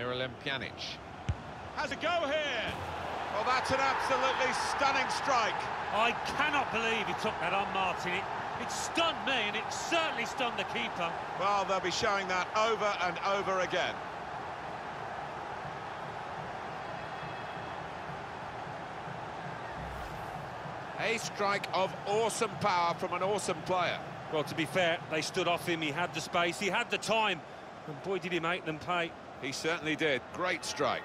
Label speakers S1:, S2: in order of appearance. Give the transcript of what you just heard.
S1: Miralem Pjanic.
S2: Has a go here. Well, that's an absolutely stunning strike.
S3: I cannot believe he took that on, Martin. It, it stunned me, and it certainly stunned the keeper.
S2: Well, they'll be showing that over and over again. A strike of awesome power from an awesome player.
S3: Well, to be fair, they stood off him. He had the space, he had the time, and boy, did he make them pay.
S2: He certainly did. Great strike.